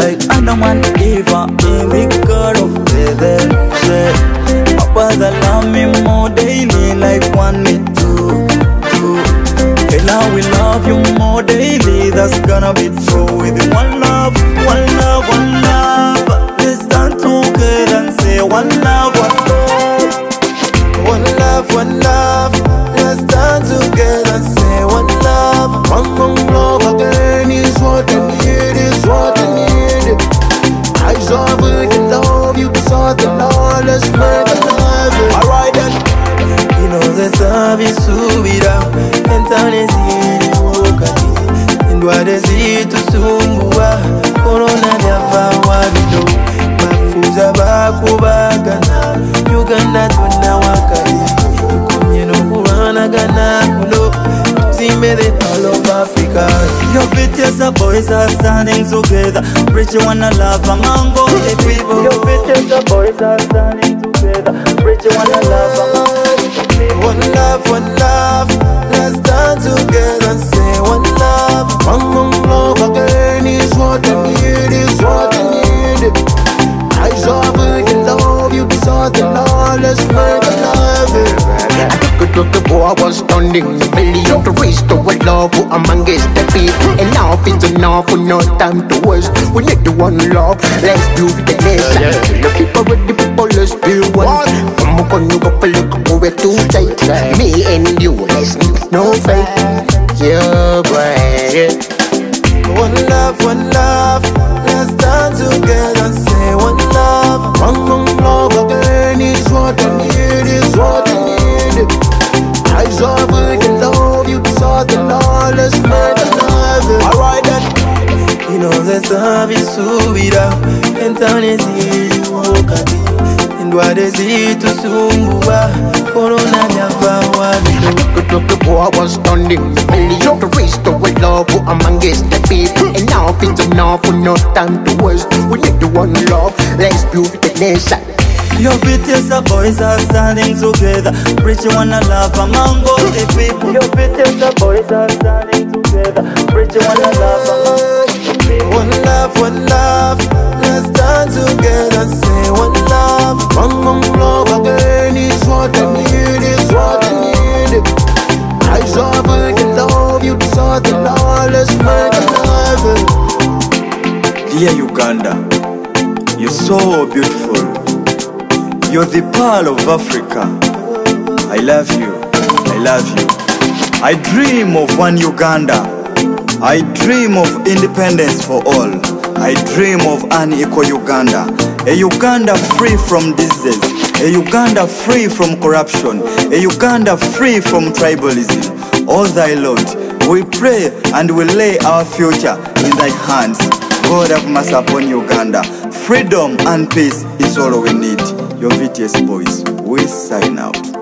like Adam and Eva in the Garden of Eden. Say, Father love me more daily, like one me two, two. And I will love you more daily. That's gonna be true with one love, one love, one love. Let's stand together and say one love. We can love you, the Lord, let's make a love. Alright then. inoze sabisubira entane ziri wakati endwade zitusumbua korona byavawa Your VTS boys are standing together Preaching one love among all the people. Your VTS boys are standing together Preaching one love among all the people. One love, one look, the boy was stunning Million to raise the world love amongst the people Enough is enough, no time to waste. We need the one love, let's build the nation. The people with the people, let's be one. Come on, you go for look, we're too tight Me and you, let's do no fight Yeah, boy One love, one love. You, the Lord, let's make a love. Alright then. inoze sabisubira entane ziri wakati endwade zitusumbua korona the boy? Was. Stunning. Million to raise the world love amongst the people Enough is enough, no time to waste. We need the one love, let's build the nation Your VTS boys are standing together Preaching one love among all the people Your VTS boys are standing together Preaching one love among all the people One love, one love. Let's stand together and say one love. One more love again is what I need, is what I need. I saw we can love you, so the Lord, let's make a love. Dear Uganda, you're so beautiful. You're the pearl of Africa. I love you. I love you. I dream of one Uganda. I dream of independence for all. I dream of an equal Uganda. A Uganda free from disease. A Uganda free from corruption. A Uganda free from tribalism. Oh thy Lord, we pray and we lay our future in thy hands. God have mercy upon Uganda. Freedom and peace is all we need. Your VTS boys, we sign out.